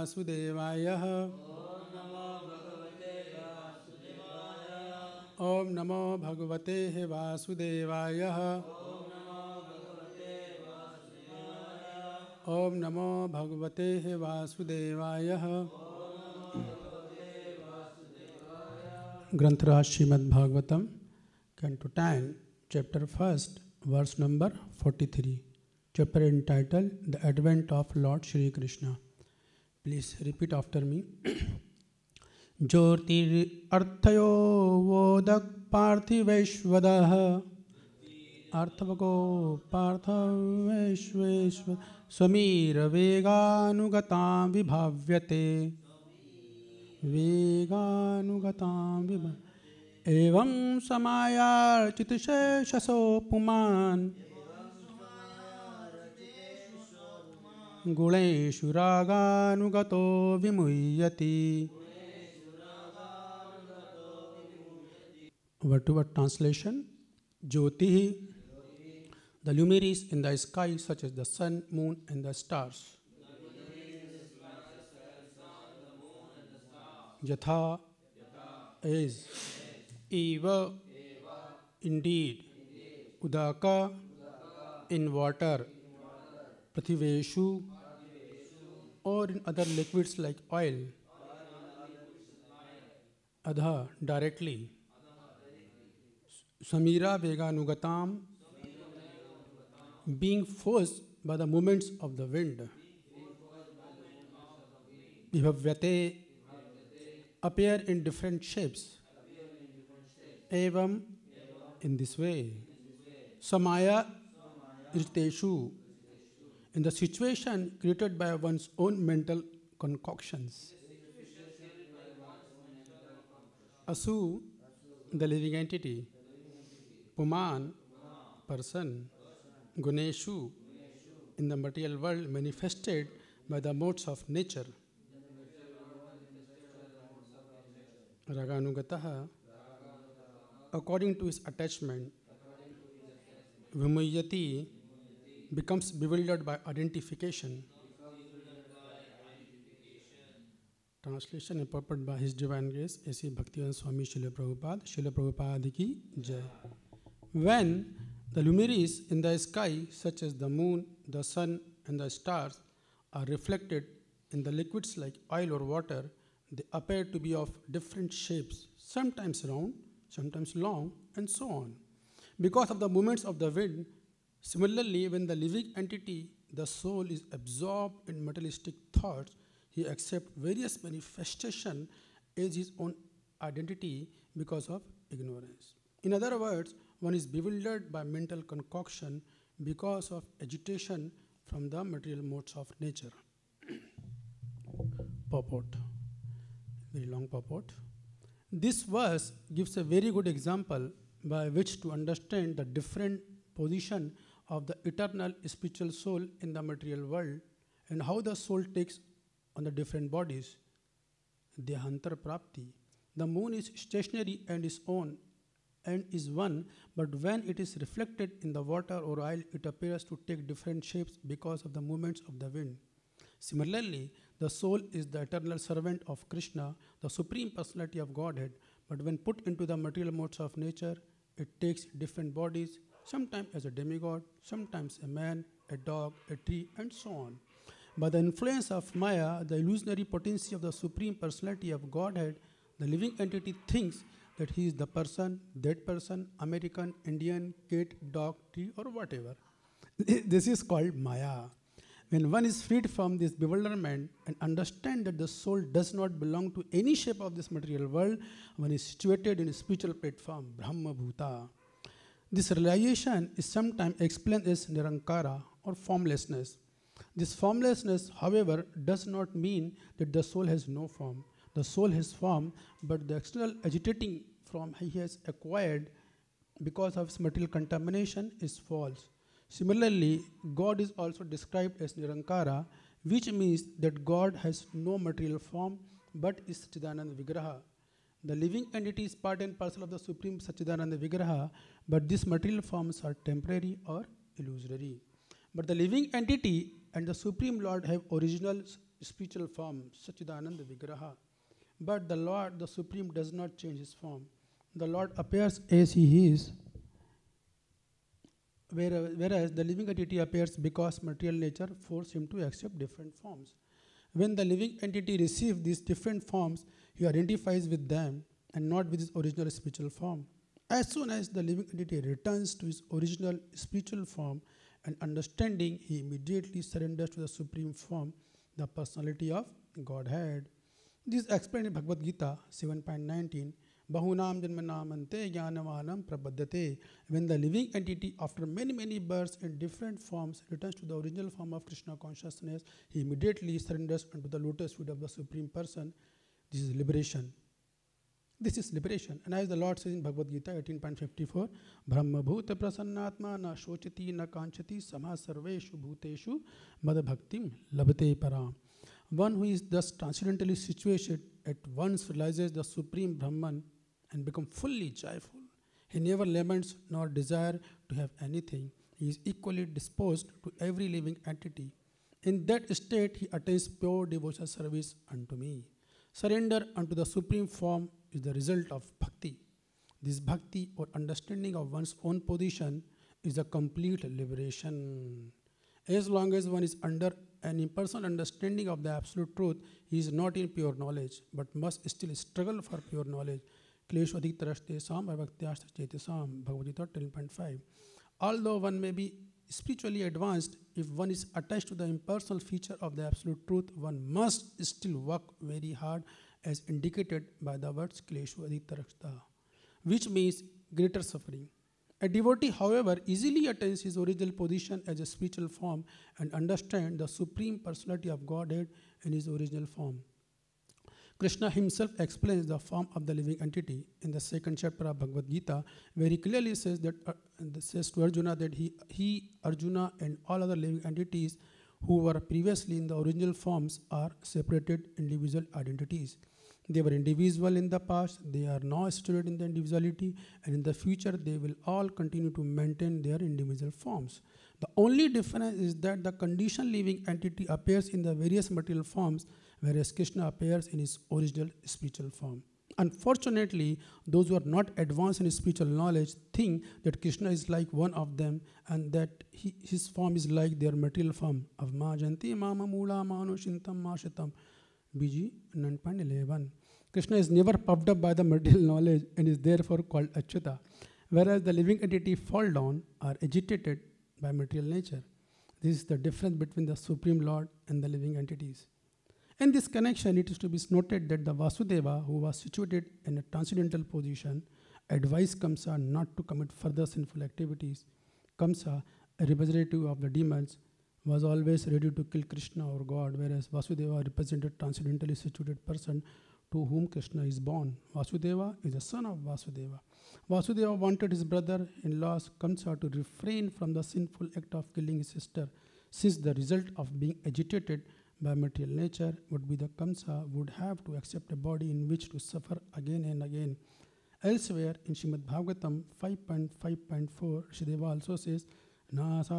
वासुदेवाय। ॐ नमो भगवते वासुदेवाय। ॐ नमो भगवते वासुदेवाय। ग्रंथराज Srimad Bhagavatam canto ten chapter first verse number 43 chapter entitled, the advent of lord shri krishna. Please repeat after me. ज्योतिरर्थयो वोदक पार्थिवैश्वदः। अर्थवको पार्थवैश्वेश्व स्वमीरवेगानुगतां विभाव्यते। वेगानुगतां विभ एवं समायार्चितशेषसो गुणेशु रागानुगतो विमुह्यति। What to what translation Jyoti the luminaries in the sky such is the sun moon and the stars यथा इज़ इव इंडीड उदाका इन वाटर पृथ्वीशु और in other liquids like oil अधा डायरेक्टली समीरा वेगानुगताम being force by the movements of the wind विभव्यते appear in different shapes एवं in this way समाया इजतेशु in the situation created by one's own mental concoctions. Asu, the living entity. Puman, person, Guneshu, in the material world manifested by the modes of nature. Raganugataha, according to his attachment, Vimuyati becomes bewildered by identification. Translation purport by His Divine Grace, A.C. Bhaktivedanta Swami Srila Prabhupada, Srila Prabhupada ki Jai. When the luminaries in the sky, such as the moon, the sun, and the stars, are reflected in the liquids like oil or water, they appear to be of different shapes, sometimes round, sometimes long, and so on. Because of the movements of the wind, similarly, when the living entity, the soul, is absorbed in materialistic thoughts, he accepts various manifestation as his own identity because of ignorance. In other words, one is bewildered by mental concoction because of agitation from the material modes of nature. purport. Very long purport. This verse gives a very good example by which to understand the different position of the eternal spiritual soul in the material world and how the soul takes on the different bodies. Dehantar Prapti. The moon is stationary and is on and is one, but when it is reflected in the water or oil, it appears to take different shapes because of the movements of the wind. Similarly, the soul is the eternal servant of Krishna, the supreme personality of Godhead, but when put into the material modes of nature, it takes different bodies, sometimes as a demigod, sometimes a man, a dog, a tree, and so on. By the influence of Maya, the illusionary potency of the supreme personality of Godhead, the living entity thinks that he is the person, that person, American, Indian, cat, dog, tree, or whatever. this is called Maya. When one is freed from this bewilderment and understand that the soul does not belong to any shape of this material world, one is situated in a spiritual platform, Brahma Bhuta. This realization is sometimes explained as Nirankara or formlessness. This formlessness, however, does not mean that the soul has no form. The soul has form, but the external agitating form he has acquired because of material contamination is false. Similarly, God is also described as Nirankara, which means that God has no material form but is Satchidananda Vigraha. The living entity is part and parcel of the Supreme Satchidananda Vigraha, but these material forms are temporary or illusory. But the living entity and the Supreme Lord have original spiritual form, Sachidananda Vigraha. But the Lord, the Supreme, does not change his form. The Lord appears as he is, whereas whereas the living entity appears because material nature forces him to accept different forms. When the living entity receives these different forms, he identifies with them and not with his original spiritual form. As soon as the living entity returns to his original spiritual form and understanding, he immediately surrenders to the supreme form, the personality of Godhead. This is explained in Bhagavad Gita 7.19. Bahunam janmanamante jnanavanam prabhadyate. When the living entity, after many, many births in different forms, returns to the original form of Krishna consciousness, he immediately surrenders unto the lotus feet of the Supreme Person. This is liberation. This is liberation. And as the Lord says in Bhagavad Gita 18.54, Brahma bhuta prasannatma na shochati na kanchati samha sarveshu bhuteshu madabhaktim labate param. One who is thus transcendentally situated at once realizes the supreme Brahman and become fully joyful. He never laments nor desire to have anything. He is equally disposed to every living entity. In that state, he attains pure devotional service unto me. Surrender unto the supreme form is the result of bhakti. This bhakti or understanding of one's own position is a complete liberation. As long as one is under an impersonal understanding of the absolute truth, he is not in pure knowledge, but must still struggle for pure knowledge. Kleshu adhitarashtesam avaktyashtachetasam, Bhagavad Gita 10.5. Although one may be spiritually advanced, if one is attached to the impersonal feature of the absolute truth, one must still work very hard as indicated by the words kleshu adhitarashta, which means greater suffering. A devotee, however, easily attains his original position as a spiritual form and understands the supreme personality of Godhead in his original form. Krishna himself explains the form of the living entity in the second chapter of Bhagavad Gita, where he clearly says that uh, says to Arjuna that he, he, Arjuna, and all other living entities who were previously in the original forms are separated individual identities. They were individual in the past, they are now situated in the individuality, and in the future they will all continue to maintain their individual forms. The only difference is that the conditioned living entity appears in the various material forms, whereas Krishna appears in his original spiritual form. Unfortunately, those who are not advanced in spiritual knowledge think that Krishna is like one of them and that he, his form is like their material form. Of Majanti Mama Mula Manushintam Mashitam. BG 9.11. Krishna is never puffed up by the material knowledge and is therefore called Achyuta, whereas the living entity fall down are agitated by material nature. This is the difference between the Supreme Lord and the living entities. In this connection, it is to be noted that the Vasudeva, who was situated in a transcendental position, advised Kamsa not to commit further sinful activities. Kamsa, a representative of the demons, was always ready to kill Krishna or God, whereas Vasudeva represented transcendentally situated person to whom Krishna is born. Vasudeva is the son of Vasudeva. Vasudeva wanted his brother-in-law Kamsa to refrain from the sinful act of killing his sister, since the result of being agitated by material nature would be the Kamsa would have to accept a body in which to suffer again and again. Elsewhere in Shrimad Bhagavatam 5.5.4, Shideva also says, as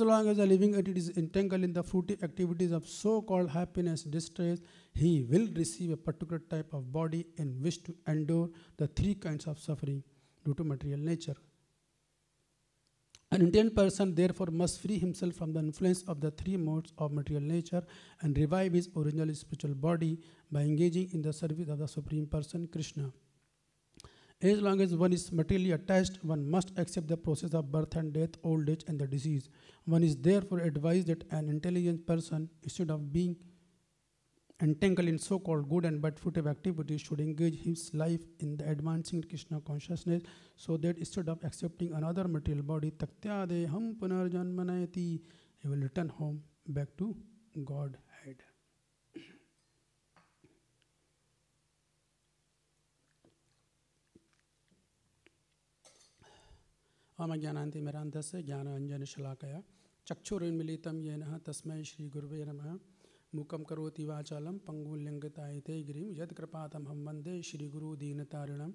long as the living entity is entangled in the fruitive activities of so-called happiness, distress, he will receive a particular type of body in which to endure the three kinds of suffering due to material nature. An intelligent person therefore must free himself from the influence of the three modes of material nature and revive his original spiritual body by engaging in the service of the Supreme Person, Krishna. As long as one is materially attached, one must accept the process of birth and death, old age, and the disease. One is therefore advised that an intelligent person, instead of being entangled in so-called good and bad fruitive activities, should engage his life in the advancing Krishna consciousness, so that instead of accepting another material body, taktyadeham punarjanmanayati, he will return home back to Godhead. ओम ज्ञानान्तिमिरान्धस्य ज्ञानाञ्जनशलाकया चक्षुरुन्मिलितं येन तस्मै श्रीगुरुवे नमः मूकं करोति वाचालं पङ्गुल्यङ्गतायते गिरिं। यत्कृपातमहं वंदे श्रीगुरुदीनतारिणं।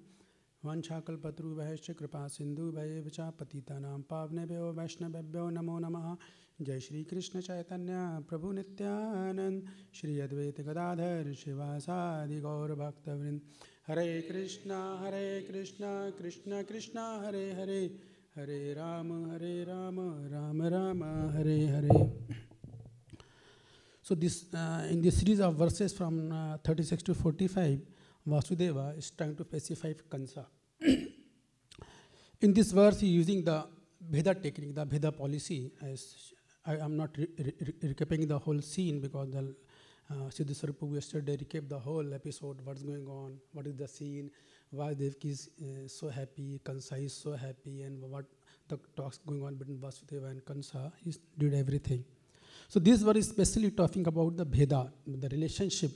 कृपा सिन्धुभ्येव च पतितानां पावनेभ्यो वैष्णवेभ्यो नमो नमः। जय श्री कृष्ण चैतन्य प्रभु नित्यानंद श्री अद्वैत गदाधर शिवासादि गौर भक्तवृंद हरे कृष्णा हरे कृष्णा, कृष्ण कृष्णा, हरे हरे। हरे राम हरे Ram Ram Ram, Hare Hare. So this uh, in this series of verses from uh, 36 to 45, Vasudeva is trying to pacify Kansa. in this verse, he using the bheda technique, the bheda policy. As I am not re- re- recapping the whole scene because the uh, Sarpu yesterday recapped the whole episode, what's going on, what is the scene, why Devki is uh, so happy, Kansa is so happy, and what the talks going on between Vasudeva and Kansa. He did everything. So this verse is especially talking about the Veda, the relationship.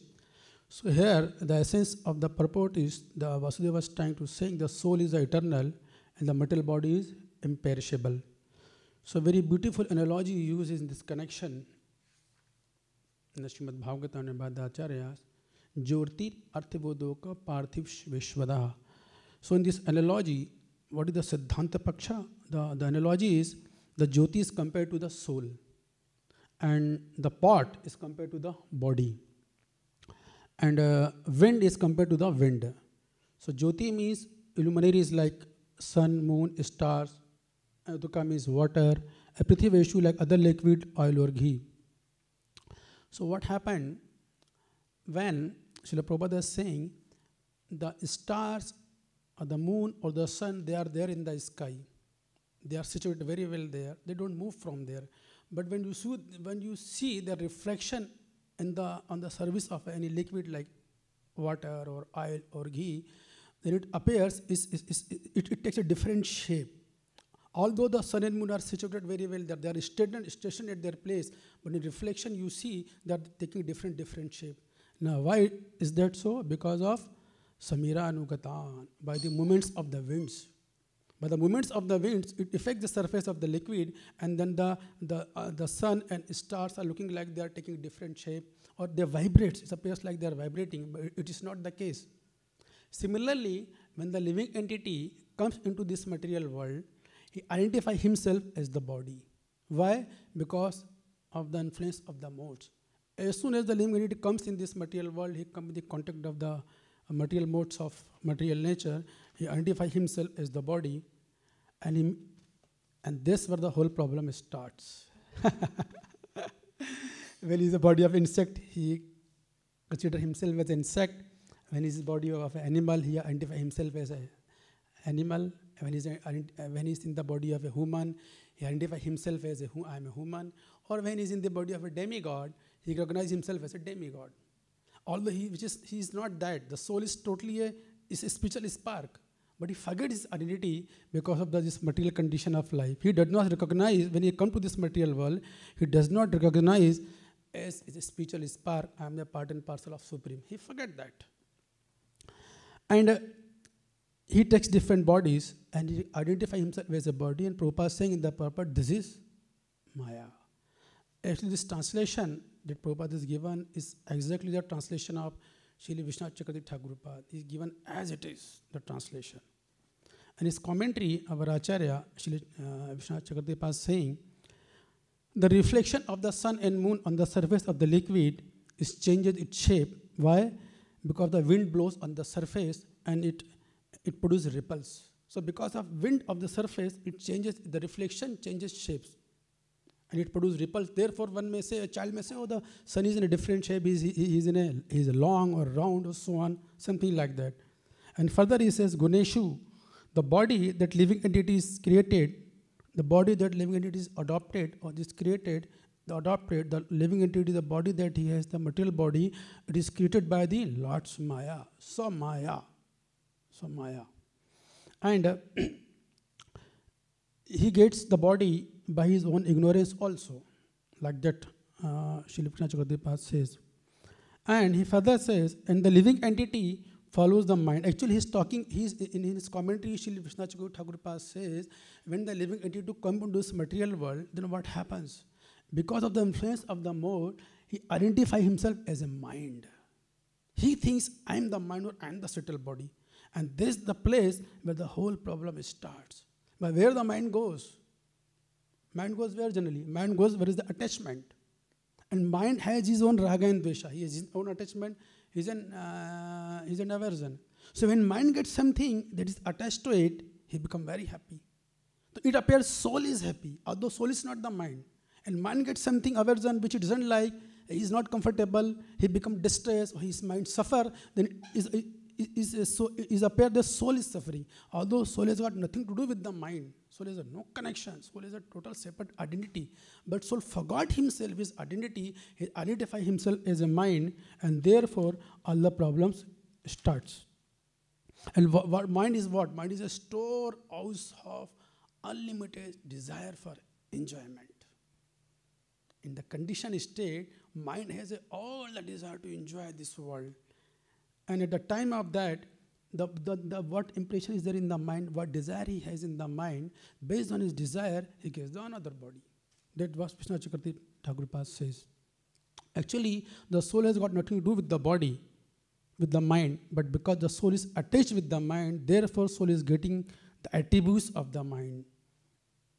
So here, the essence of the purport is the Vasudeva was trying to say the soul is eternal and the material body is imperishable. So very beautiful analogy used in this connection in the Srimad Bhagavatam and Bhadacharya, Jyortir Arthivodoka Parthiv Vishwada. So in this analogy, what is the Siddhanta Paksha? The, the analogy is the Jyoti is compared to the soul and the pot is compared to the body. And uh, wind is compared to the wind. So jyoti means illuminary is like sun moon stars. Aduka means water. A prithiveshu like other liquid oil or ghee. So what happened when Srila Prabhupada is saying the stars or the moon or the sun they are there in the sky. They are situated very well there. They don't move from there but when you see, when you see the reflection in the, on the surface of any liquid like water or oil or ghee, then it appears, it, it takes a different shape. Although the sun and moon are situated very well, that they are stationed, stationed at their place, but in reflection you see that taking different different shape. Now, why is that so? Because of Samira Anugatan, by the movements of the winds. By the movements of the winds, it affects the surface of the liquid, and then the, the, uh, the sun and stars are looking like they are taking different shape, or they vibrate. It appears like they are vibrating, but it is not the case. Similarly, when the living entity comes into this material world, he identifies himself as the body. Why? Because of the influence of the modes. As soon as the living entity comes in this material world, he comes in the contact of the material modes of material nature, he identifies himself as the body, and, he, and this where the whole problem starts. when he's a body of insect, he considers himself as insect. When he's the body of an animal, he identifies himself as an animal. When he's, a, when he's in the body of a human, he identifies himself as a I am a human. Or when he's in the body of a demigod, he recognizes himself as a demigod. Although he, which is, he is not that. The soul is totally a, is a spiritual spark. But he forgets his identity because of the, this material condition of life. He does not recognize, when he comes to this material world, he does not recognize as, a spiritual spark, I am the part and parcel of Supreme. He forget that. And uh, he takes different bodies and he identifies himself as a body. And Prabhupada is saying in the purport, this is Maya. Actually, this translation that Prabhupada is given is exactly the translation of Srila Chakravarti Thakur is given as it is, the translation. And his commentary, our Acharya, Srila uh, Chakravarti is saying, the reflection of the sun and moon on the surface of the liquid is changes its shape. Why? Because the wind blows on the surface and it, it produces ripples. So because of wind of the surface, it changes, the reflection changes shapes and it produces ripples. Therefore, one may say, a child may say, oh, the sun is in a different shape, he's, he's in a, he's long or round or so on, something like that. And further he says, Guneshu, the body that living entity is created, the body that living entity is adopted or is created, the adopted, the living entity, the body that he has, the material body, it is created by the Lord's Maya, so Maya, so Maya. And uh, he gets the body by his own ignorance also, like that uh, Shilipna says. And he further says, and the living entity follows the mind. Actually, he's talking, he's in his commentary, Vishnu Thakur says, when the living entity come into this material world, then what happens? Because of the influence of the mode, he identifies himself as a mind. He thinks, I am the mind or I am the subtle body. And this is the place where the whole problem starts. But where the mind goes? Mind goes where generally? Mind goes where is the attachment. And mind has his own raga and dvesha. He has his own attachment, his own, uh, his own aversion. So when mind gets something that is attached to it, he become very happy. So it appears soul is happy, although soul is not the mind. And mind gets something aversion which he doesn't like, he is not comfortable, he become distressed, his mind suffer, then is, is, is, so, is appear the soul is suffering. Although soul has got nothing to do with the mind. Soul has no connection. Soul is a total separate identity. But soul forgot himself, his identity, he identified himself as a mind, and therefore all the problems starts. And what, mind is what? Mind is a storehouse of unlimited desire for enjoyment. In the conditioned state, mind has a, all the desire to enjoy this world. And at the time of that, the, the, the, what impression is there in the mind, what desire he has in the mind, based on his desire, he gives the another body. That was Krishna Chakravarti Thakur says. Actually, the soul has got nothing to do with the body with the mind, but because the soul is attached with the mind, therefore soul is getting the attributes of the mind.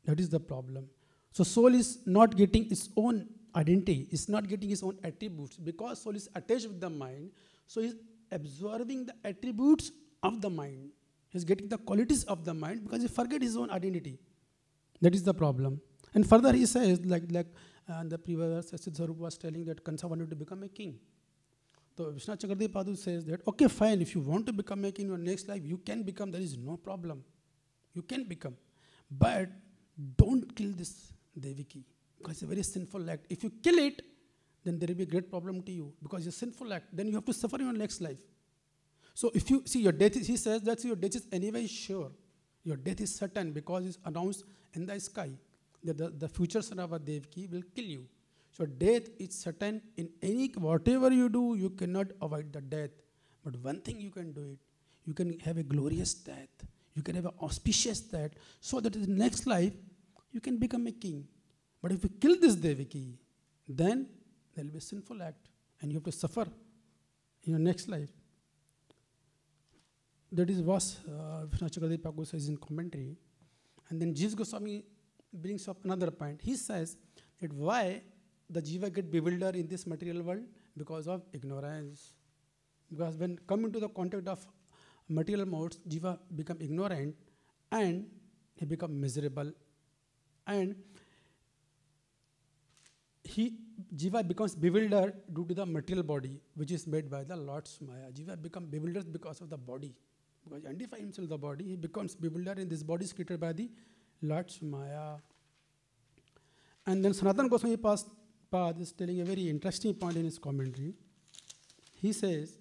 That is the problem. So soul is not getting its own identity, it's not getting its own attributes because soul is attached with the mind. So he's absorbing the attributes of the mind. He's getting the qualities of the mind because he forget his own identity. That is the problem. And further he says, like like uh, the previous Siddha was telling that Kansa wanted to become a king. So Vishnu Padu says that, okay, fine, if you want to become a king in your next life, you can become, there is no problem. You can become. But don't kill this Deviki because it's a very sinful act. If you kill it, then there will be a great problem to you because it's a sinful act. Then you have to suffer in your next life. So if you see your death, he says that your death is anyway sure. Your death is certain because it's announced in the sky that the, the future son of a Devaki will kill you. So death is certain in any whatever you do, you cannot avoid the death. But one thing you can do it, you can have a glorious death. You can have an auspicious death, so that in the next life you can become a king. But if you kill this Devaki, then there will be a sinful act, and you have to suffer in your next life. That is what uh, Chakradev says in commentary. And then Jiva Goswami brings up another point. He says that why the jiva get bewildered in this material world because of ignorance. Because when come into the contact of material modes, jiva become ignorant and he become miserable. And he jiva becomes bewildered due to the material body, which is made by the Lord's Maya. Jiva become bewildered because of the body. Because he identify himself the body, he becomes bewildered in this body is created by the Lord's Maya. And then Sanatan Goswami Pad is telling a very interesting point in his commentary. He says,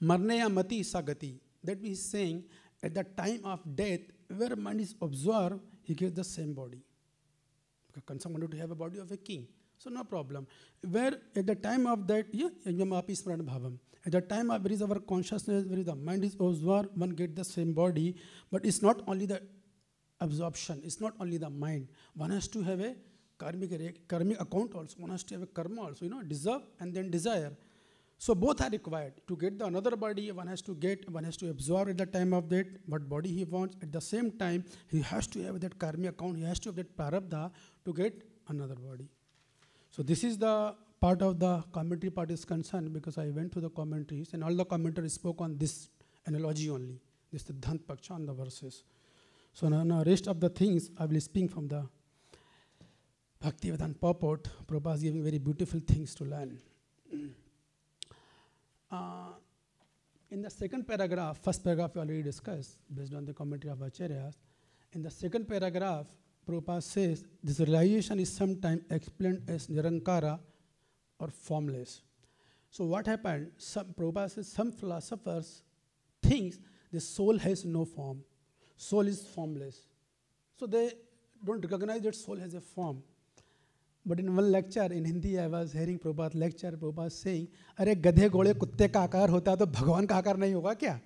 Marneya mati sagati. That means saying, at the time of death, where mind is absorbed, he gets the same body. Because Kansa wanted to have a body of a king. So no problem. Where at the time of that, yeah, bhavam. At the time of where is our consciousness, where is the mind is observed, one get the same body. But it's not only the absorption, it's not only the mind. One has to have a karmic, karmic account also. One has to have a karma also, you know, deserve and then desire. So both are required. To get the another body, one has to get, one has to absorb at the time of that what body he wants. At the same time, he has to have that karmic account, he has to have that prarabdha to get another body. So this is the part of the commentary part is concerned because I went to the commentaries and all the commentaries spoke on this analogy only. This is the Paksha on the verses. So now, now rest of the things I will speak from the Bhaktivedanta purport, Prabhupada is giving very beautiful things to learn. Uh, in the second paragraph, first paragraph we already discussed based on the commentary of Acharyas. In the second paragraph, Prabhupada says this realization is sometimes explained as nirankara or formless. So what happened? Some Prabhupada says some philosophers think the soul has no form. Soul is formless. So they don't recognize that soul has a form. But in one lecture in Hindi I was hearing Prabhat lecture Prabhat saying अरे गधे घोड़े कुत्ते का आकार होता है तो भगवान का आकार नहीं होगा क्या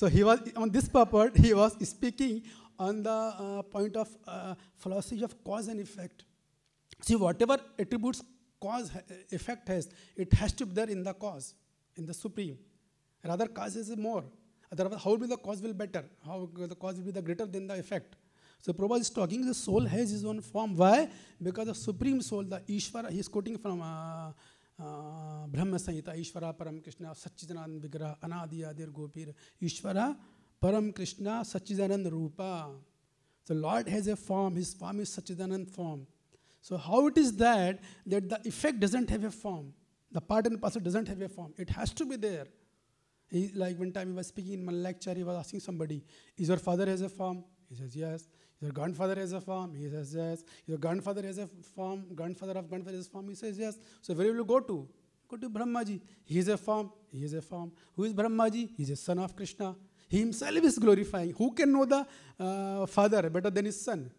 so he was on this पर्पट he was speaking on the uh, point of uh, philosophy of cause and effect. See, whatever attributes cause effect has, it has to be there in the cause, in the supreme. Rather, cause is more. Otherwise, how will the cause will better? How the cause will be the greater than the effect? So Prabhupada is talking, the soul has his own form. Why? Because the supreme soul, the Ishvara, he is quoting from uh, uh, Brahma Samhita, Ishvara Param Krishna, Satchidanand Vigraha, Anadi Adir Gopir, Ishvara Param Krishna, Satchidanand Rupa. The Lord has a form, his form is Satchidanand form. So how it is that that the effect doesn't have a form? The part and parcel doesn't have a form. It has to be there. He, like one time he was speaking in my lecture, he was asking somebody, is your father has a form? He says, yes. "Is Your grandfather has a farm? He says, yes. Your grandfather has a farm? Grandfather of grandfather has a farm? He says, yes. So where will you go to? Go to Brahmaji. He is a farm. He is a farm. Who is Brahmaji? He is a son of Krishna. Himself is glorifying. Who can know the uh, father better than his son?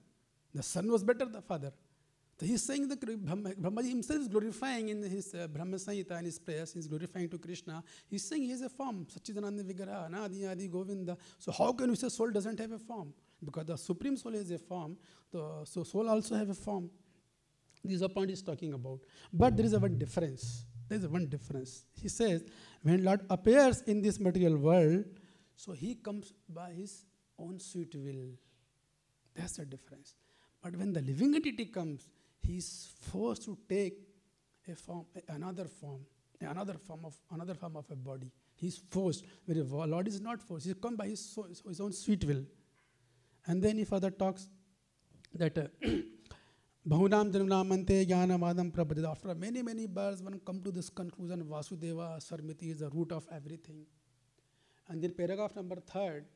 The son was better than the father. So he's saying that Brahmaji himself is glorifying in his uh, Brahma Samhita and his prayers, he's glorifying to Krishna. He's saying he has a form, Sachidananda Vigraha, Anadi Adi Govinda. So how can we say soul doesn't have a form? because the supreme soul is a form the so soul also have a form this is a point he's talking about but there is a one difference there is a one difference he says when lord appears in this material world so he comes by his own sweet will. That's the difference. But when the living entity comes he is forced to take a form another form another form of another form of a body. He's forced. Where the lord is not forced he comes by his, his own sweet will. And then he further talks that uh, Bhunam Janamante Jnanamadam Prabhadida. After many, many births, one comes to this conclusion Vasudeva Sarmiti is the root of everything. And then paragraph number third,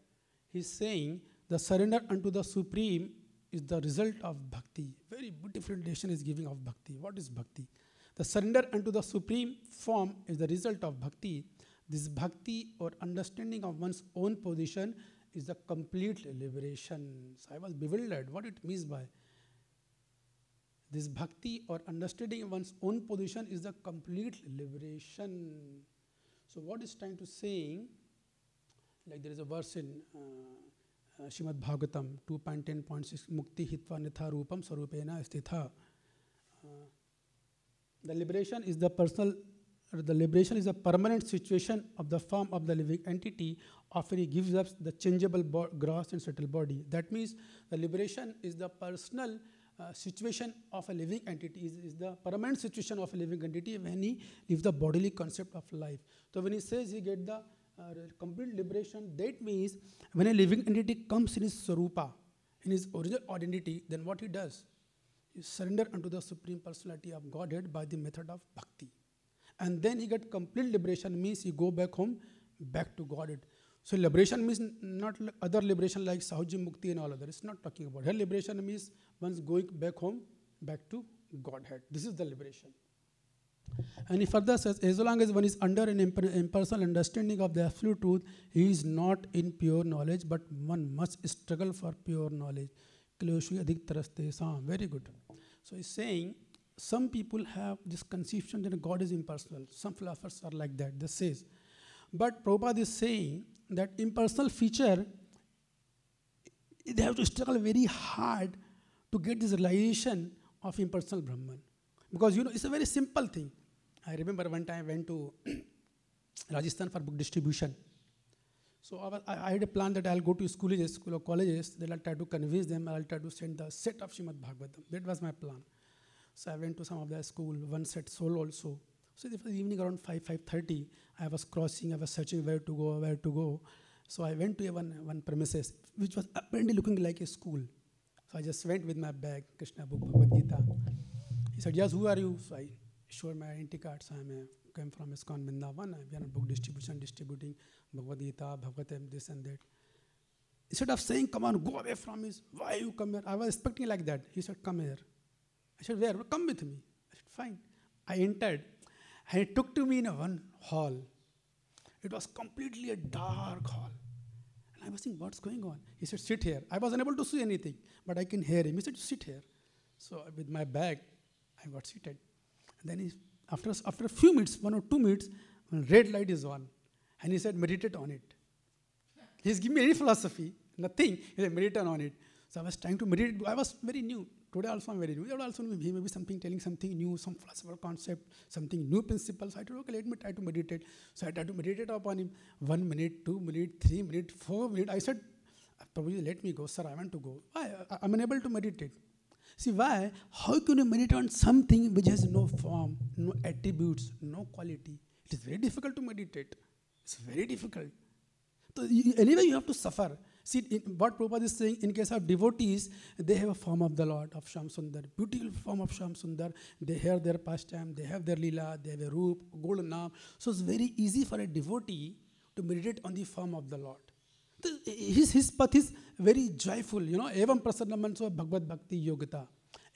he's saying the surrender unto the Supreme is the result of bhakti. Very beautiful definition is giving of bhakti. What is bhakti? The surrender unto the Supreme form is the result of bhakti. This bhakti or understanding of one's own position is the complete liberation. So I was bewildered what it means by this bhakti or understanding one's own position is the complete liberation. So what is trying to say? Like there is a verse in uh, uh, Shrimad Bhagavatam 2.10.6 Mukti hitva nitha rupam sarupena stitha. Uh, the liberation is the personal the liberation is a permanent situation of the form of the living entity after he gives up the changeable gross and subtle body. That means the liberation is the personal uh, situation of a living entity, is, is, the permanent situation of a living entity when he leaves the bodily concept of life. So when he says he get the complete liberation, that means when a living entity comes in his sarupa, in his original identity, then what he does? He surrender unto the supreme personality of Godhead by the method of bhakti and then he get complete liberation means he go back home back to godhead so liberation means not other liberation like Sayujya Mukti and all other. It's not talking about. Her liberation means one's going back home, back to Godhead. This is the liberation. And he further says, as long as one is under an impersonal understanding of the absolute truth, he is not in pure knowledge, but one must struggle for pure knowledge. Very good. So he's saying some people have this conception that God is impersonal. Some philosophers are like that. This says, but Prabhupada is saying that impersonal feature, they have to struggle very hard to get this realization of impersonal Brahman. Because you know, it's a very simple thing. I remember one time I went to Rajasthan for book distribution. So I, I, had a plan that I'll go to schools, school or colleges, then I'll try to convince them, I'll try to send the set of Shrimad Bhagavatam. That was my plan. So I went to some of the school, one set soul also. So it was evening around 5, 5.30. I was crossing, I was searching where to go, where to go. So I went to one, one premises, which was apparently looking like a school. So I just went with my bag, Krishna book, Bhagavad Gita. He said, yes, who are you? So I showed my identity card. So I'm a, came from ISKCON Vrindavan. We are on book distribution, distributing Bhagavad Gita, Bhagavatam, this and that. Instead of saying, come on, go away from me, why you come here? I was expecting like that. He said, come here. I said, Where? Come with me. I said, Fine. I entered and he took to me in a one hall. It was completely a dark hall. And I was thinking, What's going on? He said, Sit here. I was unable to see anything, but I can hear him. He said, Sit here. So with my bag, I got seated. And then he, after, after a few minutes, one or two minutes, red light is on. And he said, Meditate on it. He's giving me any philosophy, nothing. He said, Meditate on it. So I was trying to meditate. I was very new Today also I'm very new. Today also he may be something telling something new, some philosophical concept, something new principles. I told okay, let me try to meditate. So I tried to meditate upon him. One minute, two minute, three minute, four minute. I said, Prabhuji, let me go, sir. I want to go. Why? I, I'm unable to meditate. See why? How can you meditate on something which has no form, no attributes, no quality? It is very difficult to meditate. It's very difficult. So you, anyway, you have to suffer. See, in, what Prabhupada is saying, in case of devotees, they have a form of the Lord, of Sham Sundar, beautiful form of Sham Sundar. They have their pastime, they have their lila, they have a roop, golden naam. So it's very easy for a devotee to meditate on the form of the Lord. The, uh, his, his path is very joyful, you know, evam prasanna manso bhagavad bhakti yogata.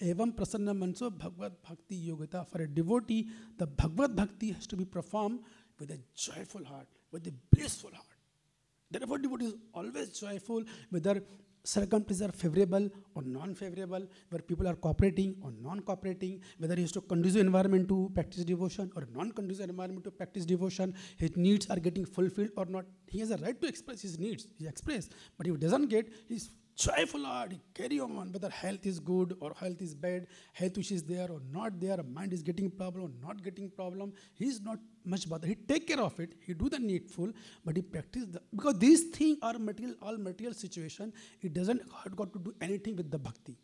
Evam prasanna manso bhagavad bhakti yogata. For a devotee, the bhagavad bhakti has to be performed with a joyful heart, with a blissful heart. Therefore, devotee is always joyful, whether circumstances are favorable or non-favorable, where people are cooperating or non-cooperating, whether he has to conducive environment to practice devotion or non-conducive environment to practice devotion, his needs are getting fulfilled or not. He has a right to express his needs. He expresses, but if he doesn't get, he's joyful heart, he carry on, whether health is good or health is bad, health issue is there or not there, mind is getting problem or not getting problem, he is not much bother. He take care of it, he do the needful, but he practice the, because these things are material, all material situation, it doesn't got to do anything with the bhakti.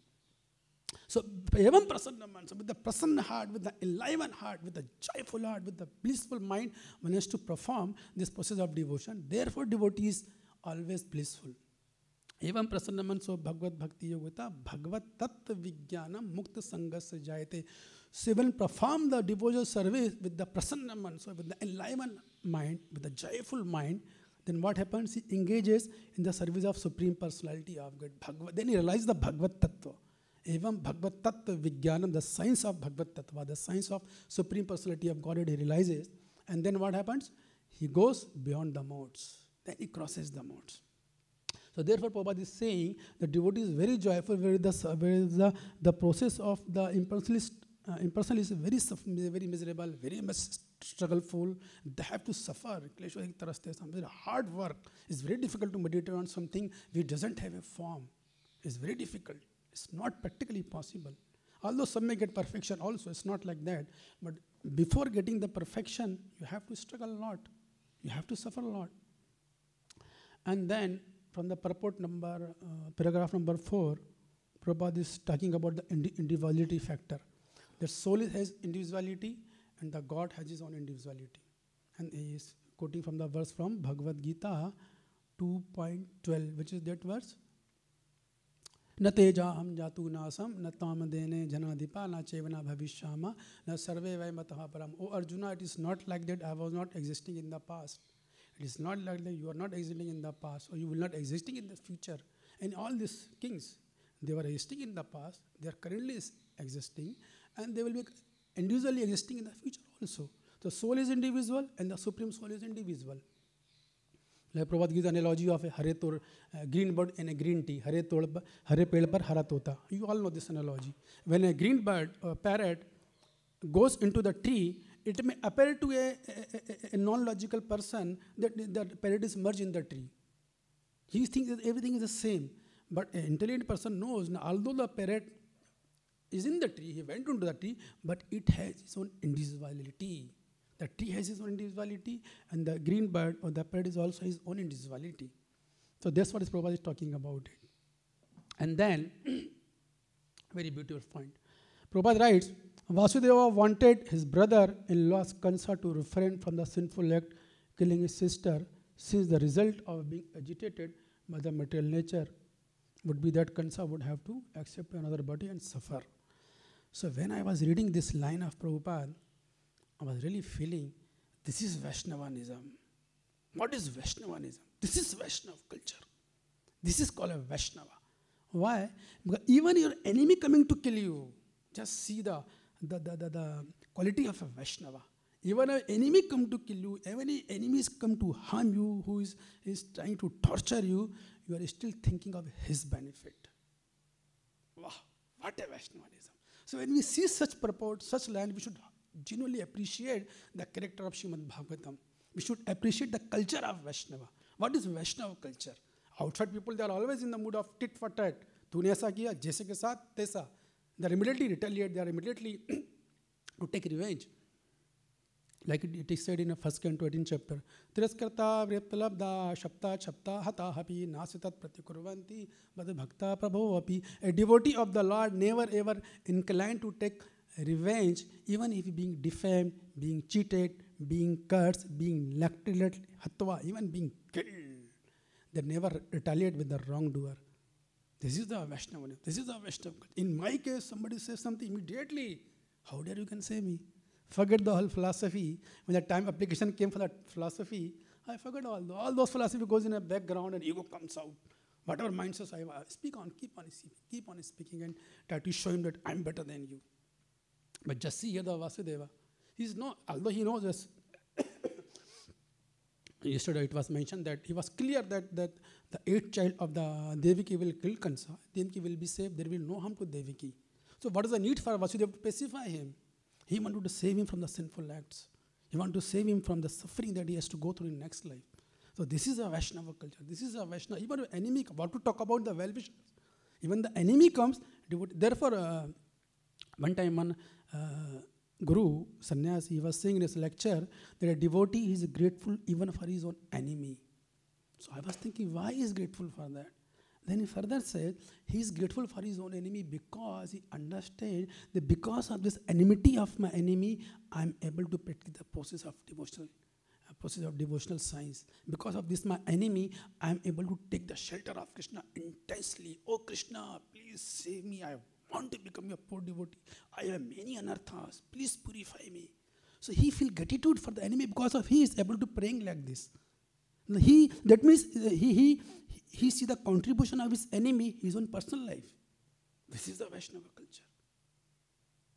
So, evam prasanna man, so with the prasanna heart, with the enlivened heart, with the joyful heart, with the blissful mind, one has to perform this process of devotion. Therefore, devotee is always blissful. एवं प्रसन्न मन सो भगवत भक्ति योग होता भगवत तत्व विज्ञान मुक्त संघर्ष जायते। Sivan perform the devotional service with the प्रसन्न मन so with the enlivened mind with the joyful mind then what happens he engages in the service of supreme personality of god bhagavad then he realizes the bhagavad एवं भगवत तत्व विज्ञानम the science of भगवत तत्व the science of supreme personality of God he realises and then what happens he goes beyond the modes then he crosses the modes so therefore, Prabhupada is saying the devotee is very joyful, where the, where the, the process of the impersonalist, uh, impersonal is very, very miserable, very much struggleful. They have to suffer. Hard work. It's very difficult to meditate on something which doesn't have a form. It's very difficult. It's not practically possible. Although some may get perfection also, it's not like that. But before getting the perfection, you have to struggle a lot. You have to suffer a lot. And then from the purport number, uh, paragraph number four, Prabhupada is talking about the indi individuality factor. The soul has individuality and the God has his own individuality. And he is quoting from the verse from Bhagavad Gita 2.12, which is that verse. न तेजा हम जातु नासम न ताम देने जनाधिपा न चेवना भविष्यामा न सर्वे वै मतः परम ओ Arjuna it is not like that I was not existing in the past it is not like you are not existing in the past or you will not existing in the future. And all these kings, they were existing in the past, they are currently existing, and they will be individually existing in the future also. The soul is individual and the supreme soul is individual. Like Prabhupada gives analogy of a hare uh, green bird and a green tea. Hare, tod, hare ped par hara tota. You all know this analogy. When a green bird, a parrot, goes into the tree, it may appear to a, a, a non-logical person that the parrot is merged in the tree. He thinks that everything is the same. But an intelligent person knows, now, although the parrot is in the tree, he went into the tree, but it has its own individuality. The tree has its own individuality, and the green bird or the parrot is also his own individuality. So that's what Prabhupada is talking about. And then, very beautiful point. Prabhupada writes, Vasudeva wanted his brother-in-law's Kansa to refrain from the sinful act, killing his sister, since the result of being agitated by the material nature would be that Kansa would have to accept another body and suffer. So when I was reading this line of Prabhupada, I was really feeling this is Vaishnavanism. What is Vaishnavanism? This is Vaishnava culture. This is called a Vaishnava. Why? Because even your enemy coming to kill you, just see the the, the, the, the quality of a Vaishnava. Even an enemy come to kill you, even enemies come to harm you, who is, is trying to torture you, you are still thinking of his benefit. Wow, what a Vaishnavism. So when we see such purport, such land, we should genuinely appreciate the character of Srimad Bhagavatam. We should appreciate the culture of Vaishnava. What is Vaishnava culture? Outside people, they are always in the mood of tit for tat. तूने ऐसा किया जैसे के साथ तैसा they immediately retaliate, they are immediately to take revenge. Like it, is said in the first Canto 18 chapter. Tiraskarta vriptalabda shapta chapta hata hapi nasitat pratikurvanti bhakta prabho api. A devotee of the Lord never ever inclined to take revenge even if being defamed, being cheated, being cursed, being lectured, hatwa, even being killed. They never retaliate with the wrongdoer. This is the Vaishnava. This is the Vaishnava. In my case, somebody says something immediately. How dare you can say me? Forget the whole philosophy. When the time application came for that philosophy, I forget all. All those philosophy goes in a background and ego comes out. Whatever mind says, I speak on, keep on speaking, keep on speaking and try to show him that I'm better than you. But just see here the Vasudeva. He's not, although he knows this. Yesterday it was mentioned that he was clear that, that the eighth child of the Devaki will kill Kansa. Devaki will be saved. There will be no harm to Devaki. So what is the need for Vasudeva to pacify him? He wanted to save him from the sinful acts. He wanted to save him from the suffering that he has to go through in next life. So this is a Vaishnava culture. This is a Vaishnava. Even the enemy, what to talk about the well-wishers. Even the enemy comes. Therefore, uh, one time one uh, guru, sannyasi, he was saying in his lecture that a devotee is grateful even for his own enemy. So I was thinking, why is grateful for that? Then he further said, he is grateful for his own enemy because he understands that because of this enmity of my enemy, I am able to practice the process of devotional uh, process of devotional science. Because of this, my enemy, I am able to take the shelter of Krishna intensely. Oh Krishna, please save me. I want to become your poor devotee. I have many anarthas. Please purify me. So he feel gratitude for the enemy because of he is able to praying like this. He that means uh, he he he see the contribution of his enemy his own personal life. This is the Vaishnava culture.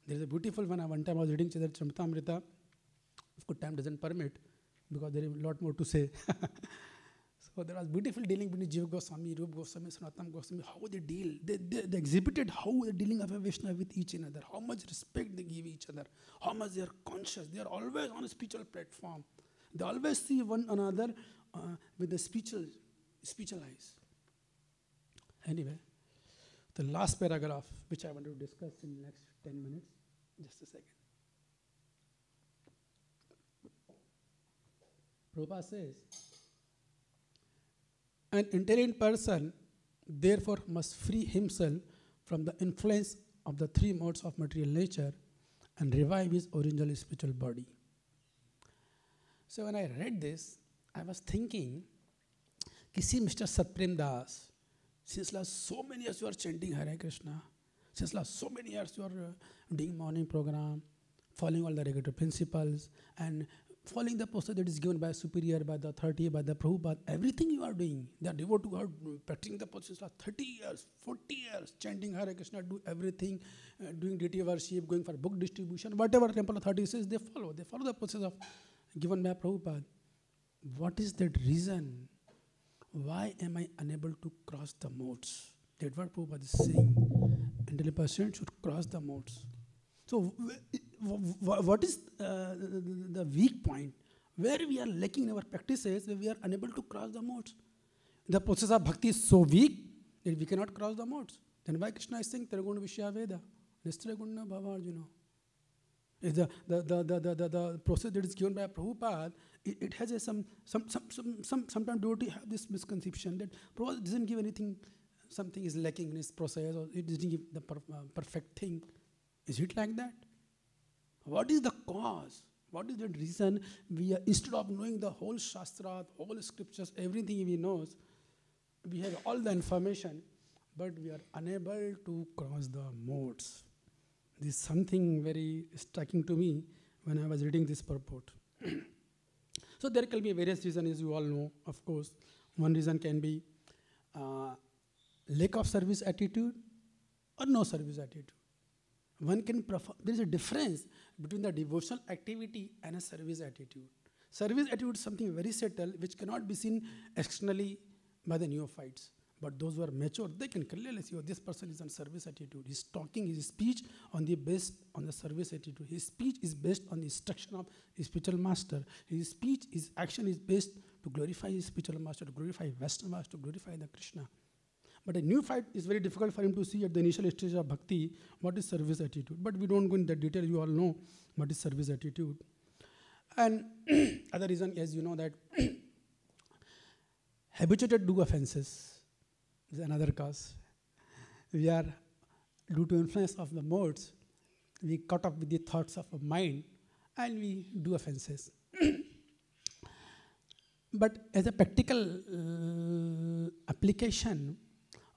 There is a beautiful one. One time I was reading Charitamrita. Of course, time doesn't permit because there is a lot more to say. So there was beautiful dealing between Jiva Goswami, Rup Goswami, Sanatana Goswami, how they deal. They, they, they exhibited how the dealing of a Vaishnava with each other, how much respect they give each other, how much they are conscious. They are always on a spiritual platform. They always see one another uh, with the spiritual, spiritual eyes. Anyway, the last paragraph, which I want to discuss in the next 10 minutes, just a second. Prabhupada says, an intelligent person, therefore, must free himself from the influence of the three modes of material nature and revive his original spiritual body. So, when I read this, I was thinking, see, Mr. Satprem Das, since last so many years you are chanting Hare Krishna, since last so many years you are uh, doing morning program, following all the regular principles, and following the process that is given by superior, by the authority, by the Prabhupada, everything you are doing, they are devoted to God, practicing the process for 30 years, 40 years, chanting Hare Krishna, do everything, uh, doing deity worship, going for book distribution, whatever temple authority says, they follow. They follow the process of given by Prabhupada. What is that reason? Why am I unable to cross the modes? That's what Prabhupada is saying. And the person should cross the modes. So, what is uh, the weak point? Where we are lacking in our practices, where we are unable to cross the modes. The process of bhakti is so weak that we cannot cross the modes. Then why Krishna is saying Triguna Vishya Veda? Nistraguna Bhavarjuna. The, the, the, the, the, the, the process that is given by Prabhupada, it, it has a some, some, some, some, some, sometimes devotee have this misconception that Prabhupada doesn't give anything, something is lacking in his process, or it doesn't give the per, uh, perfect thing. Is it like that? What is the cause? What is the reason we are, instead of knowing the whole Shastra, whole scriptures, everything we know, we have all the information, but we are unable to cross the modes. This is something very striking to me when I was reading this purport. so there can be various reasons, as you all know, of course. One reason can be uh, lack of service attitude or no service attitude one can prefer, there is a difference between the devotional activity and a service attitude. Service attitude is something very subtle which cannot be seen externally by the neophytes. But those who are mature, they can clearly see, oh, this person is on service attitude. He's talking his speech on the based on the service attitude. His speech is based on the instruction of his spiritual master. His speech, his action is based to glorify his spiritual master, to glorify Vaishnavas, to glorify the Krishna. But a neophyte is very difficult for him to see at the initial stage of bhakti what is service attitude. But we don't go into that detail. You all know what is service attitude. And other reason, as you know, that habituated do offenses is another cause. We are, due to influence of the modes, we caught up with the thoughts of a mind and we do offenses. but as a practical uh, application,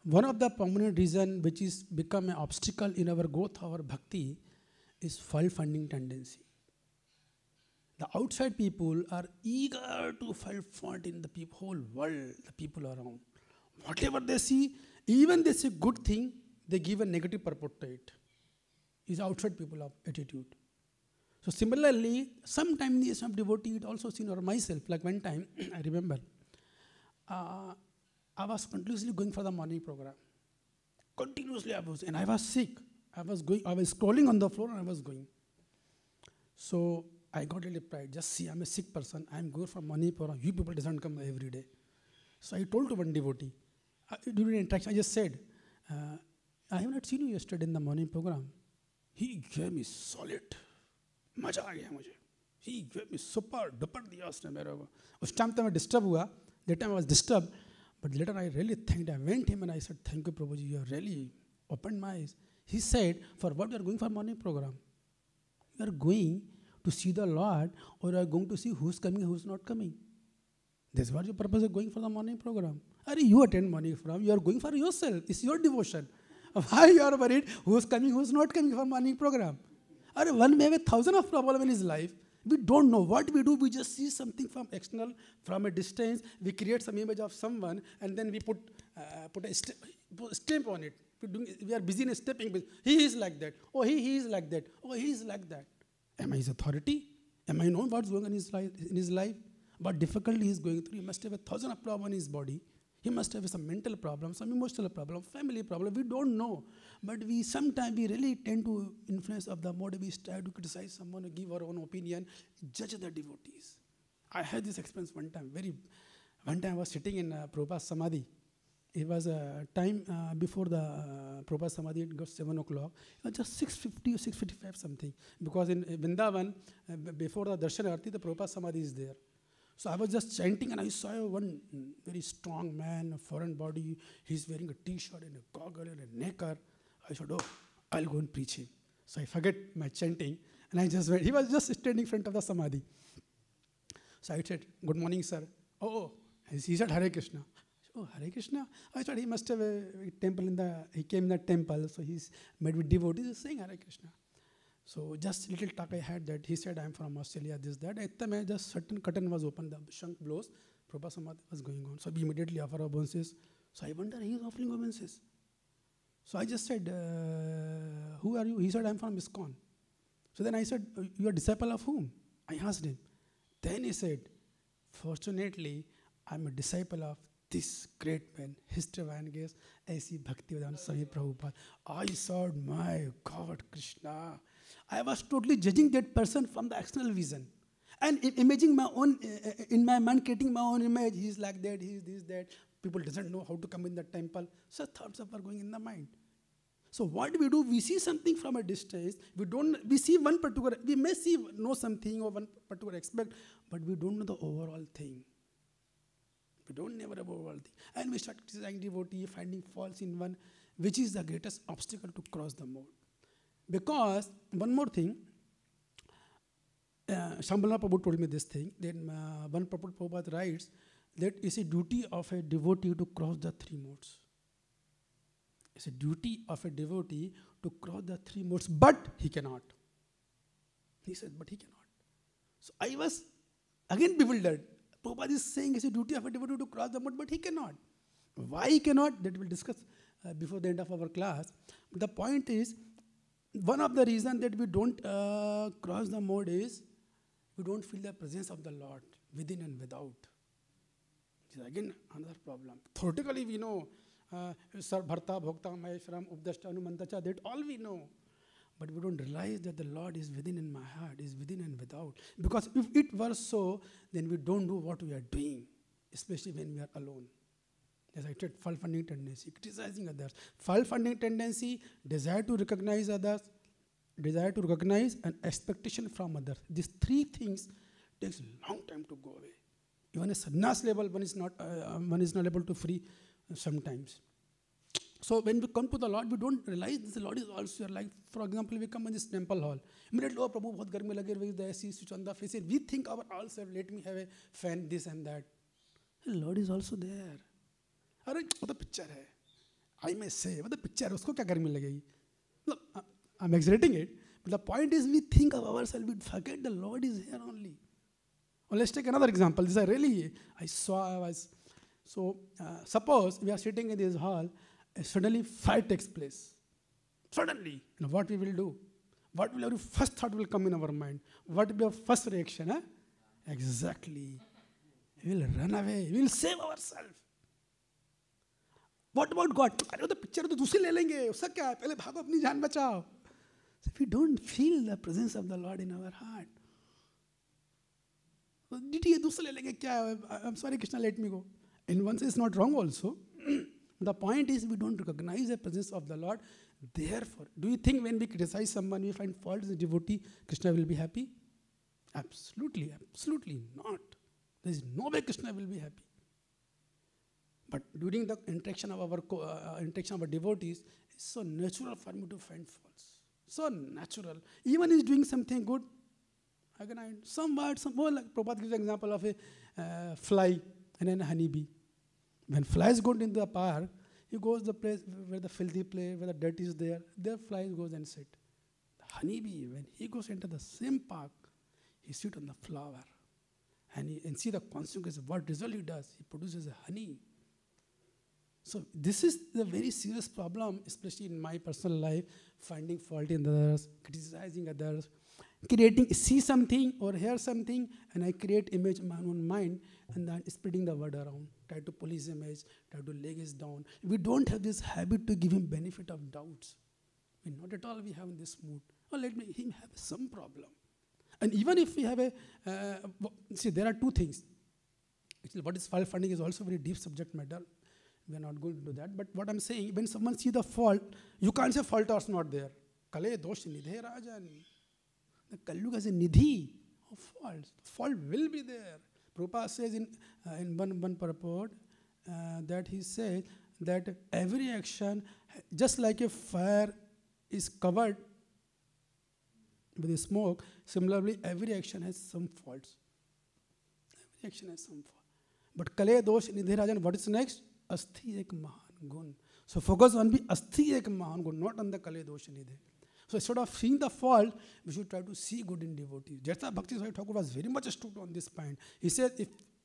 one of the prominent reason which is become an obstacle in our growth, our bhakti, is fault-finding tendency. The outside people are eager to fault in the whole world, the people around. Whatever they see, even they see good thing, they give a negative purport to it. Is outside people of attitude. So similarly, sometimes some devotee, it also seen or myself, like one time, I remember, uh, I was continuously going for the morning program. Continuously I was, and I was sick. I was going, I was scrolling on the floor and I was going. So I got a little pride. Just see, I'm a sick person. I'm going for morning program. You people doesn't come every day. So I told to one devotee, uh, during interaction, I just said, uh, I have not seen you yesterday in the morning program. He gave me solid. मजा आ गया मुझे ही gave me super duper दिया उसने मेरे को उस time तो मैं डिस्टर्ब हुआ that time I was disturbed but later I really thanked I went him and I said thank you Prabhuji. You have really opened my eyes. He said for what you are going for morning program? You are going to see the Lord or you are going to see who's coming who's not coming. That's what your purpose of going for the morning program. Are you attend morning program. You are going for yourself. It's your devotion. Why you are worried? Who's coming who's not coming for morning program? Or one may have a thousand of problems in his life. We don't know what we do. We just see something from external, from a distance. We create some image of someone, and then we put uh, put a st- stamp on it. We, doing, we are busy in stepping. He is like that. Oh, he, he is like that. Oh, he is like that. Am I his authority? Am I know what's going on in his life? In his life, what difficulty he is going through? He must have a thousand of problems in his body. He must have some mental problem, some emotional problem, family problem. We don't know. But we sometimes we really tend to influence of the mode. We try to criticize someone, give our own opinion, judge the devotees. I had this experience one time. Very, one time I was sitting in uh, Samadhi. It was a time uh, before the uh, Prabhupada Samadhi, it got 7 o'clock. It was just 6.50 or 6.55 something. Because in uh, Vrindavan, uh, before the Darshan the Prabhupada Samadhi is there. So I was just chanting and I saw one very strong man, a foreign body. He's wearing a t-shirt and a goggle and a necker. I said, oh, I'll go and preach him. So I forget my chanting and I just went. He was just standing in front of the Samadhi. So I said, good morning, sir. Oh, oh. he said, Hare Krishna. Oh, Hare Krishna. I thought he must have a, a temple in the, he came in the temple, so he's met with devotees saying Hare Krishna. So just little talk I had that he said I'm from Australia, this, that. At the time, just certain curtain was open, the shank blows, Prabhupada Samadhi was going on. So we immediately offer obeisances. So I wonder, he is offering obeisances. So I just said, uh, who are you? He said, I'm from ISKCON. So then I said, you are disciple of whom? I asked him. Then he said, fortunately, I'm a disciple of this great man, History of Angus, A.C. Bhaktivedanta Swami Prabhupada. I said, my God, Krishna. I was totally judging that person from the external vision. And imaging my own, in my mind, creating my own image. He's like that, he's this, that. People doesn't know how to come in the temple. So thoughts are going in the mind. So what we do, we see something from a distance. We don't. We see one particular. We may see know something or one particular aspect, but we don't know the overall thing. We don't know the overall thing, and we start criticizing devotee, finding faults in one, which is the greatest obstacle to cross the mode. Because one more thing, uh, Shambhala Prabhu told me this thing. Then uh, one Prabhu Prabhupada writes that it's a duty of a devotee to cross the three modes. It's a duty of a devotee to cross the three modes, but he cannot. He said, but he cannot. So I was again bewildered. Prabhupada is saying it's a duty of a devotee to cross the mode, but he cannot. Why he cannot, that we'll discuss uh, before the end of our class. The point is, one of the reasons that we don't uh, cross the mode is we don't feel the presence of the Lord within and without. Is again another problem. Theoretically, we know uh, Sar Bharta, Bhokta, Maheshwaram, Updashta, Anumantacha, that all we know. But we don't realize that the Lord is within in my heart, is within and without. Because if it were so, then we don't know what we are doing, especially when we are alone. As I said, fault-finding tendency, criticizing others. Fault-finding tendency, desire to recognize others, desire to recognize and expectation from others. These three things takes a long time to go away. Even a sannyas level, one is not, uh, one is not able to free sometimes. So when we come to the Lord, we don't realize the Lord is also your life. For example, we come in this temple hall. Immediately, oh Prabhu, बहुत गर्मी लगे with the AC switch on the face. We think our ourselves, let me have a fan, this and that. The Lord is also there. अरे वो तो picture है आई मे से वो तो पिक्चर है उसको क्या गर्मी लगेगी मतलब I am exaggerating it but the point is we think of our self we forget the lord is here only Or let's take another example. This I really I saw. I was so uh, suppose we are sitting in this hall, and suddenly fire takes place. Suddenly, you know, what we will do? What will our first thought will come in our mind? What will be our first reaction? Huh? Exactly. We will run away. We will save ourselves. What about God? अरे वो तो picture तो दूसरी ले लेंगे उसका क्या है पहले भागो अपनी जान बचाओ So if we don't feel the presence of the Lord in our heart, DT ये दूसरे ले लेंगे क्या I am sorry Krishna let me go in one is not wrong also the point is we don't recognise the presence of the lord therefore do you think when we criticise someone we find fault in devotee Krishna will be happy Absolutely, absolutely not. There is no way Krishna will be happy. but during the interaction of our co- uh, interaction of our devotees, it's so natural for me to find faults. So natural. Even he's doing something good, I can find some word, some more like Prabhupada gives an example of a uh, fly and then a honeybee. When flies go into the park, he goes the place where the filthy play, where the dirt is there. There flies goes and sit. The honeybee, when he goes into the same park, he sit on the flower, and he, and see the consequences. What result he does? He produces a honey. So this is the very serious problem, especially in my personal life, finding fault in others, criticizing others, creating see something or hear something, and I create image in my own mind, and then spreading the word around. Try to police image, try to leg it down. We don't have this habit to give him benefit of doubts. I mean, not at all we have in this mood. Or let me him have some problem. And even if we have a, uh, see, there are two things. Actually, what is fault funding is also very deep subject matter. We are not going to do that. But what I'm saying, when someone see the fault, you can't say fault is not there. Kale dosh nidhe rajani. The Kalyuga is a nidhi of faults. Fault will be there. Prabhupada says in, uh, in one, one purport uh, that he says that every action, just like a fire is covered with smoke, similarly, every action has some faults. Every action has some fault. But Kale dosh nidhi rajan, what is next? Asthi ek mahan gun. So focus on the Asthi ek mahan gun, not on the Kale dosh nidhi. So instead of seeing the fault, we should try to see good in devotees. Jatha Bhakti Swami Thakur was very much astute on this point. He said,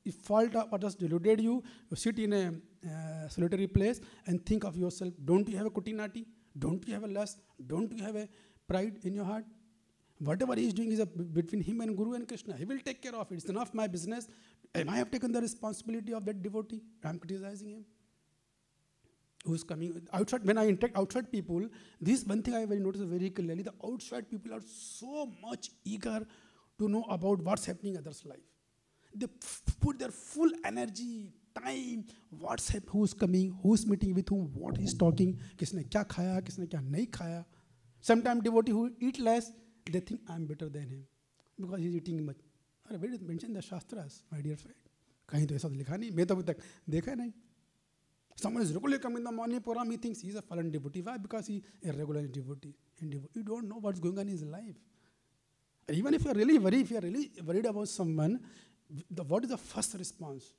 if, fault or has deluded you, sit in a uh, solitary place and think of yourself. Don't you have a kutinati? Don't you have a lust? Don't you have a pride in your heart? Whatever he is doing is between him and Guru and Krishna. He will take care of it. It's none of my business. Am I have taken the responsibility of that devotee? I'm criticizing him who's coming outside when i interact outside people this one thing i very notice very clearly the outside people are so much eager to know about what's happening in others life they put their full energy time WhatsApp who's coming who's meeting with whom what is talking किसने क्या खाया किसने क्या नहीं खाया sometime devotee who eat less they think I am better than him because is eating much अरे wait mention the shastras my dear friend कहीं तो ऐसा लिखा नहीं मैं तो अभी तक देखा नहीं Someone is regularly coming in the morning program, he thinks he is a fallen devotee. Why? Because he is a regular devotee. You don't know what's going on in his life. Even if you are really worried, if you are really worried about someone, the, what is the first response?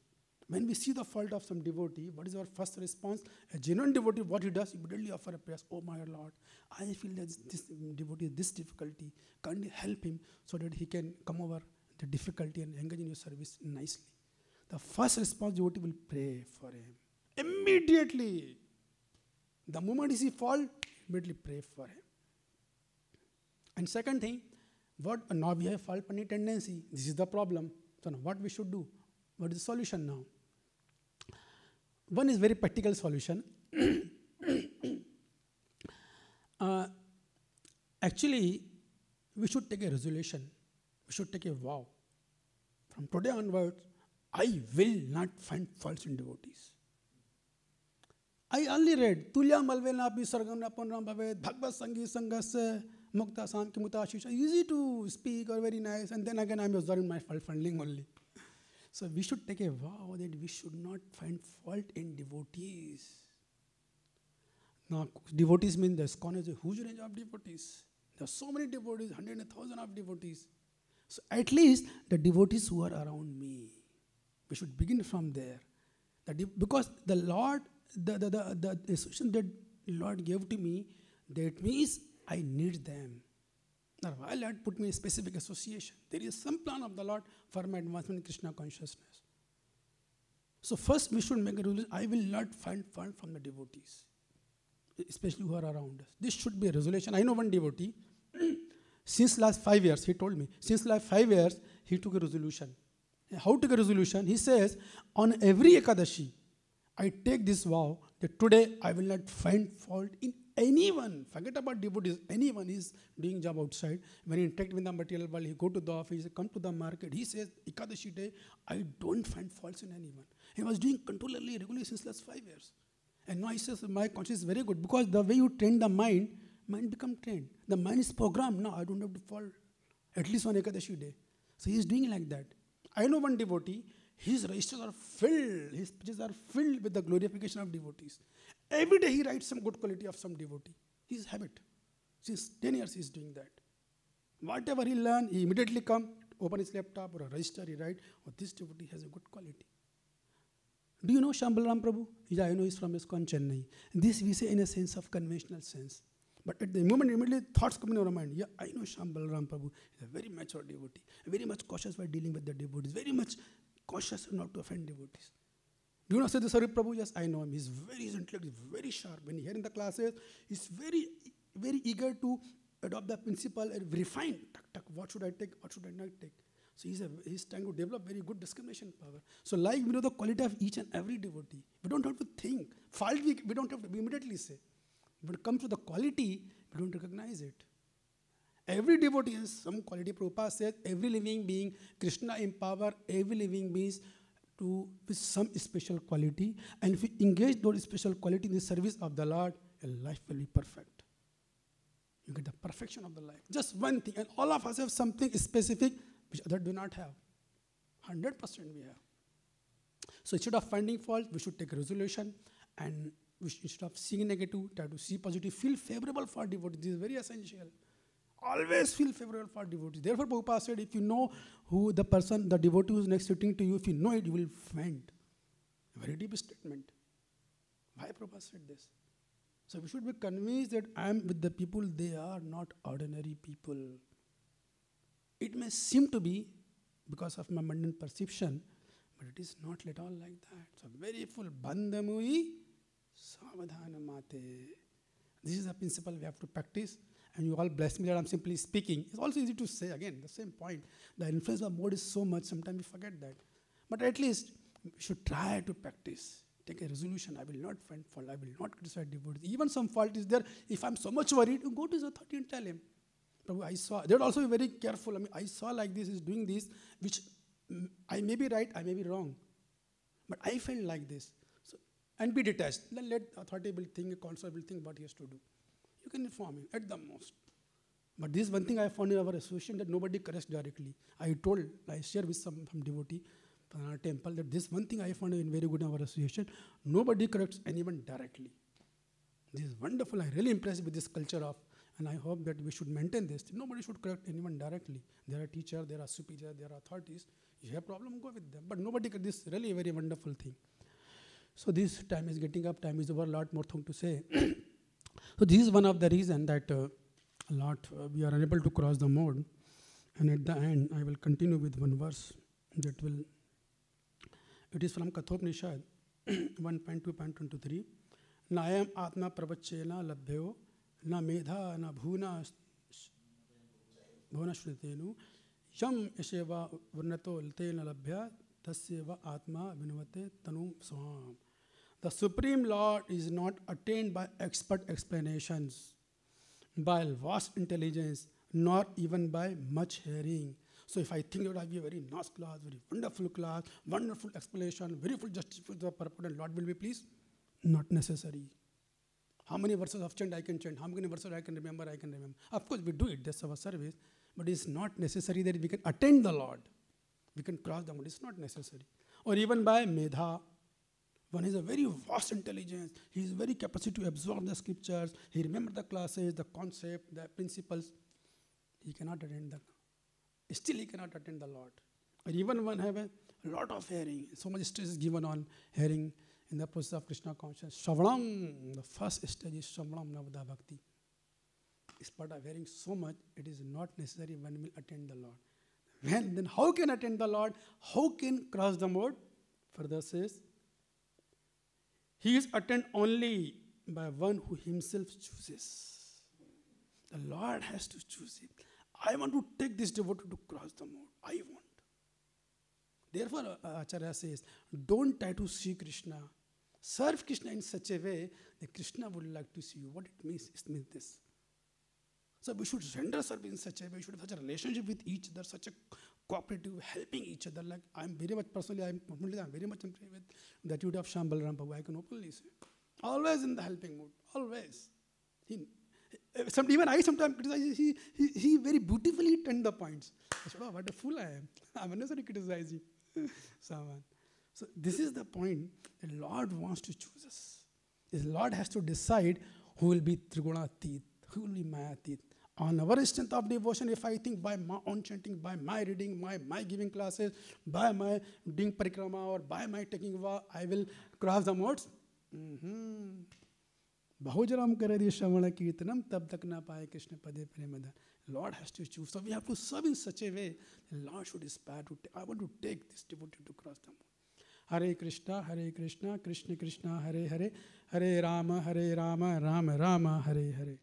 When we see the fault of some devotee, what is our first response? A genuine devotee, what he does, immediately offer a prayer. Oh my Lord, I feel that this devotee this difficulty. Can you help him so that he can come over the difficulty and engage in your service nicely? The first response devotee will pray for him. Immediately. The moment he fault, immediately pray for him. And second thing, what now we have fault finding tendency. This is the problem. So now what we should do? What is the solution now? One is very practical solution. Uh, actually, we should take a resolution. We should take a vow. From today onwards, I will not find faults in devotees. I only read Tulya Malvena Sargamna Punram Bhavet, Bhagavad Sangeet Sanghas, Mukta Sanki Mutashisha. Easy to speak or very nice. And then again, I'm observing my funding only. So we should take a vow that we should not find fault in devotees. Now, devotees mean the ISKCON is a huge range of devotees. There are so many devotees, hundred and thousand of devotees. So at least the devotees who are around me, we should begin from there. The because the Lord, the, the, the, the association that Lord gave to me, that means I need them. Now, why Lord put me in a specific association? There is some plan of the Lord for my advancement in Krishna consciousness. So first we should make a resolution, I will not find fun from the devotees, especially who are around us. This should be a resolution. I know one devotee, since last five years, he told me, since last five years, he took a resolution. How to a resolution? He says, on every Ekadashi, I take this vow that today I will not find fault in anyone. Forget about devotees. Anyone is doing job outside. When he interact with the material world, he go to the office, he come to the market. He says, Ekadashi day, I don't find faults in anyone. He was doing continually, regularly since last five years. And now he says, my conscience is very good because the way you train the mind, mind become trained. The mind is programmed. Now I don't have to fall at least on Ekadashi day. So he is doing like that. I know one devotee, his registers are filled, his pages are filled with the glorification of devotees. Every day he writes some good quality of some devotee. His habit. Since 10 years he is doing that. Whatever he learn, he immediately come, open his laptop or a register, he write, oh, this devotee has a good quality. Do you know Shambhalaram Prabhu? Yeah, I know he's from ISKCON Chennai. This we say in a sense of conventional sense. But at the moment, immediately thoughts come in our mind. Yeah, I know Shambhal Ram Prabhu. He's a very mature devotee, very much cautious while dealing with the devotees, very much cautious not to offend devotees. Do you know Siddha Sarip Prabhu? Yes, I know him. He's very, is very sharp. When he here in the classes, he's very, very eager to adopt the principle and refine. Tuck, tuck, what should I take? What should I not take? So he's, a, he's trying to develop very good discrimination power. So like we know the quality of each and every devotee. We don't have to think. Fault we, we don't have to immediately say. When it comes to the quality, we don't recognize it. Every devotee has some quality. Prabhupada says every living being, Krishna empower every living beings to with some special quality. And if we engage those special quality in the service of the Lord, your life will be perfect. You get the perfection of the life. Just one thing. And all of us have something specific which others do not have. 100% we have. So instead of finding fault, we should take a resolution and we should stop seeing negative, try to see positive, feel favorable for devotees. This is very essential. Always feel favorable for devotees. Therefore, Prabhupada said, if you know who the person, the devotee who is next sitting to you, if you know it, you will find. A very deep statement. Why Prabhupada said this? So we should be convinced that I am with the people, they are not ordinary people. It may seem to be because of my mundane perception, but it is not at all like that. So very full bandhamui Savadhana mate. This is the principle we have to practice. And you all bless me that I'm simply speaking. It's also easy to say again, the same point. The influence of mode is so much, sometimes we forget that. But at least we should try to practice. Take a resolution. I will not find fault. I will not criticize devotees. Even some fault is there. If I'm so much worried, go to his authority and tell him. Prabhu, I saw. They would also be very careful. I mean, I saw like this is doing this, which mm, I may be right, I may be wrong. But I felt like this So, and be detached. Then let authority will think, council will think what he has to do. You can inform him at the most. But this is one thing I found in our association that nobody corrects directly. I told, I share with some, some devotee from our temple that this one thing I found in very good in our association, nobody corrects anyone directly. This is wonderful. I'm really impressed with this culture of, and I hope that we should maintain this. Nobody should correct anyone directly. There are teachers, there are superiors, there are authorities. You have problem, go with them. But nobody, this is really a very wonderful thing. So this time is getting up, time is over, a lot more thing to say. so this is one of the reason that uh, a lot uh, we are unable to cross the mode. And at the end, I will continue with one verse that will, it is from Kathopanishad 1.2.23. Nayam atma pravachena labhyo na medha na bhuna bhuna shrutenu yam yasheva varnato latena labhya tasyeva atma vinvate tanum swam. The Supreme Lord is not attained by expert explanations, by vast intelligence, nor even by much hearing. So if I think that I be a very nice class, very wonderful class, wonderful explanation, very full justice for the purpose, and Lord will be pleased? Not necessary. How many verses of chant I can chant? How many verses I can remember? I can remember. Of course, we do it. That's our service. But it's not necessary that we can attend the Lord. We can cross the mountain. It's not necessary. Or even by medha. One is a very vast intelligence. He is very capacity to absorb the scriptures. He remember the classes, the concept, the principles. He cannot attend the. Still, he cannot attend the Lord. Or even one have a lot of hearing. So much stress is given on hearing in the process of Krishna consciousness. Shravanam, the first stage is Shravanam Navadha Bhakti. Part of hearing so much, it is not necessary when we attend the Lord. When, then how can attend the Lord? How can cross the mode? Further says, he is attained only by one who himself chooses. The Lord has to choose him. I want to take this devotee to cross the mode. I want. Therefore, uh, Acharya says, don't try to see Krishna. Serve Krishna in such a way that Krishna would like to see you. What it means, it means this. So we should render service in such a way, we should have such a relationship with each other, such a cooperative, helping each other. Like I'm very much personally, I'm, I'm very much impressed with the attitude of Shambal Rampabu. I can openly say. Always in the helping mood. Always. He, some, even I sometimes criticize, he, he, he very beautifully turned the points. I said, oh, what a fool I am. I'm unnecessarily criticizing someone. So this is the point. The Lord wants to choose us. The Lord has to decide who will be Trigunatit, who will be Mayatit On our strength of devotion, if I think by my own chanting, by my reading, my, my giving classes, by my doing parikrama or by my taking vow, I will cross the modes. Mm-hmm. बहुजरम कर श्रवण कीर्तनम तब तक ना पाए कृष्ण पदे प्रेमधन Lord has to choose. So we have to serve in such a way. The Lord should aspire to. I want to take this devotee to cross the moon. Hare Krishna, Hare Krishna, Krishna Krishna, Hare Hare, Hare Rama, Hare Rama, Rama Rama, Hare Hare.